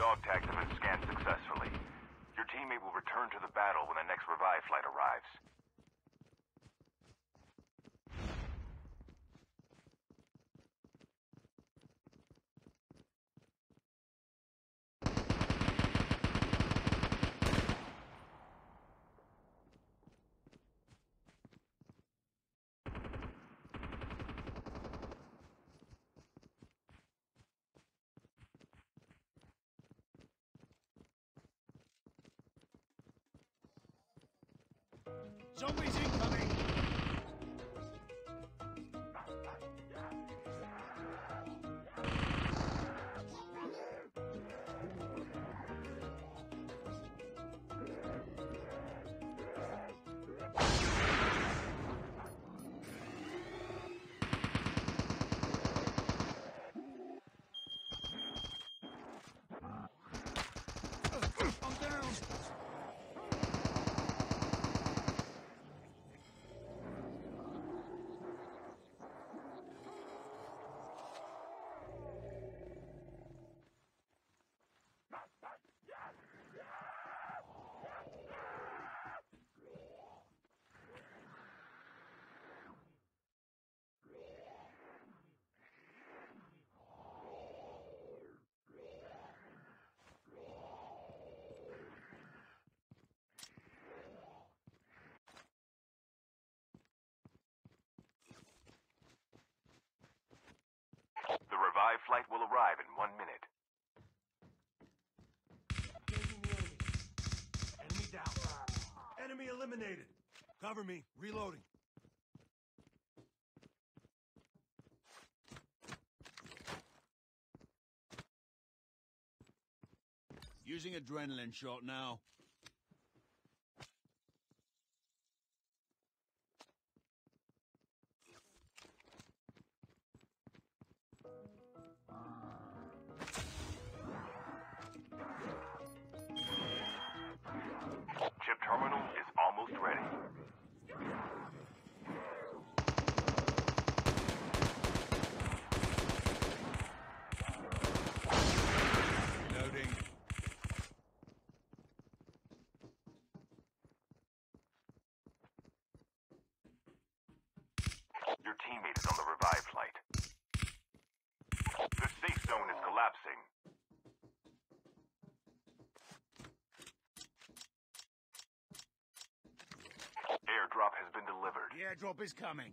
Dog tags have been scanned successfully. Your teammate will return to the battle when the next revive flight arrives. Zombies incoming! Enemy eliminated. Cover me. Reloading. Using adrenaline shot now. Almost ready. Reloading. Your teammate is on the revive flight. The safe zone is collapsing. Airdrop has been delivered. The airdrop is coming.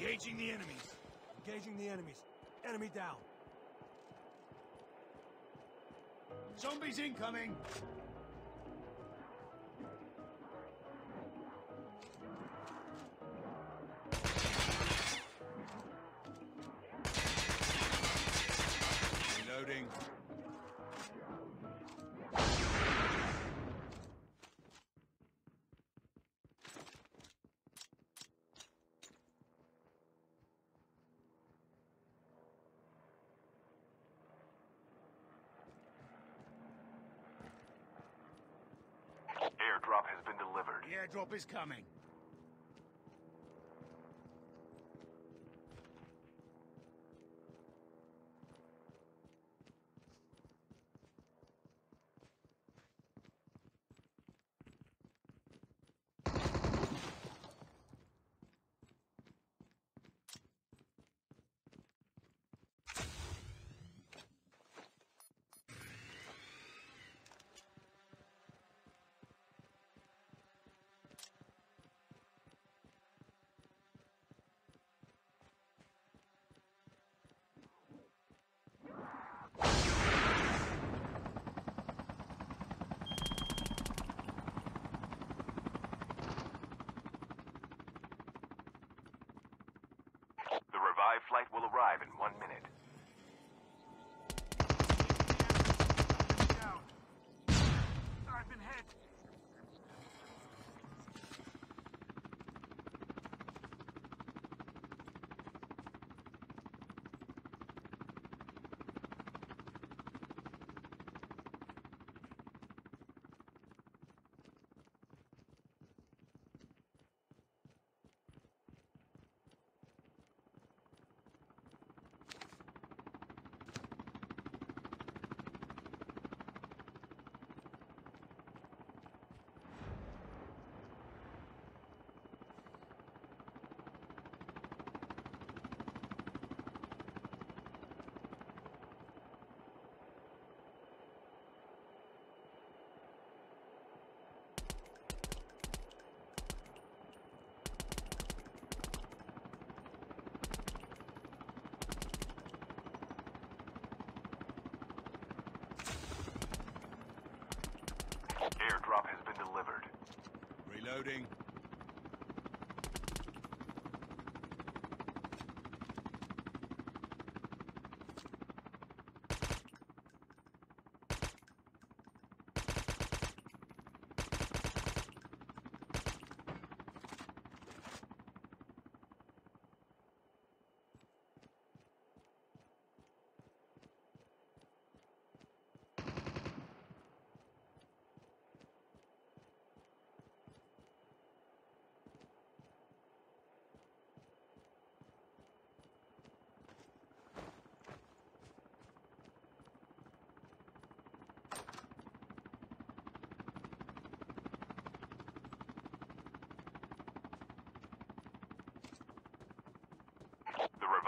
Engaging the enemies. Engaging the enemies. Enemy down. Zombies incoming. Airdrop has been delivered. The airdrop is coming. Reloading. The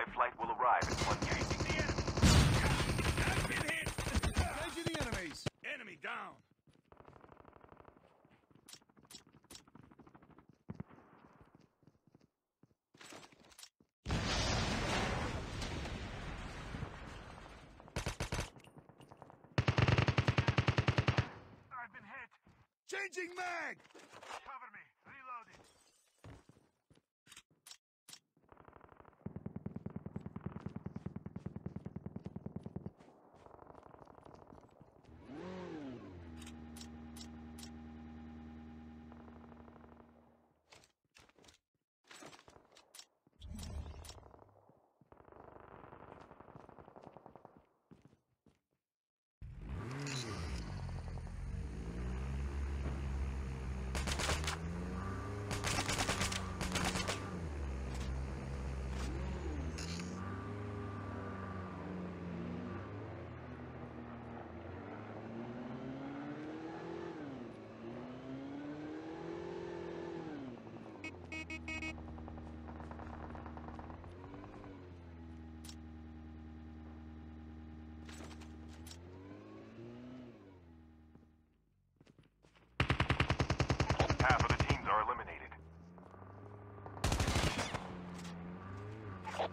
The revived flight will arrive in one minute. Get hit! Engaging the enemies! Enemy down! I've been hit. Changing mag! Cover me. Reloading. Half of the teams are eliminated.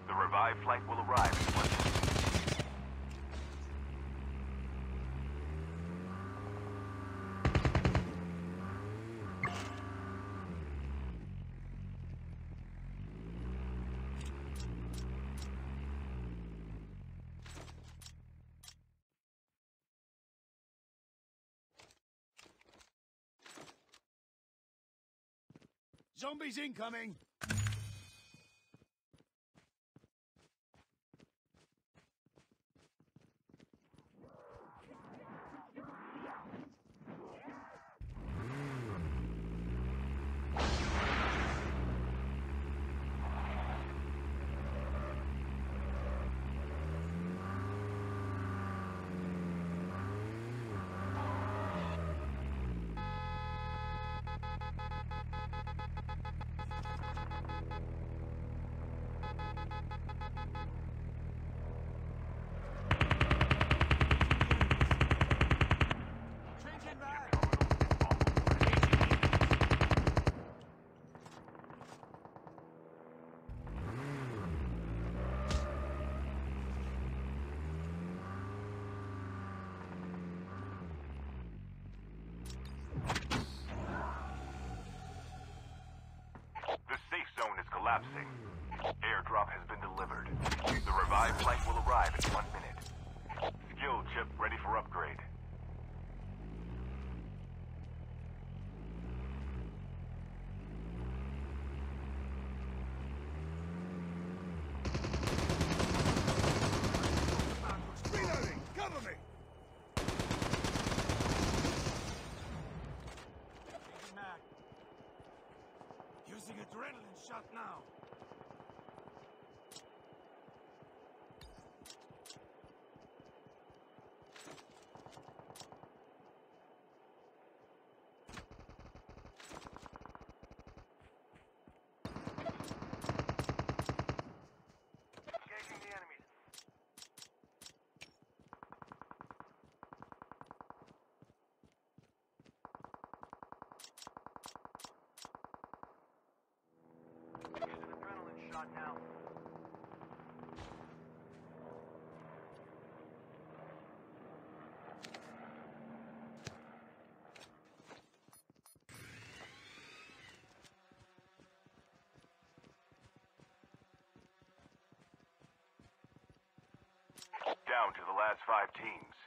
The revived flight will arrive. Zombies incoming! Collapsing. Airdrop has been delivered. The revived flight will arrive in one minute. Skill chip ready for upgrade. Reloading! Cover me! Changing mag. Using adrenaline shot now. Shot now. Down to the last five teams.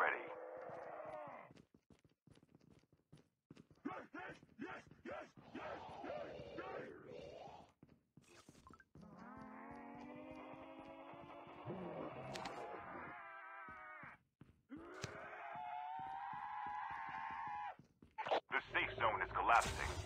Ready. The safe zone is collapsing.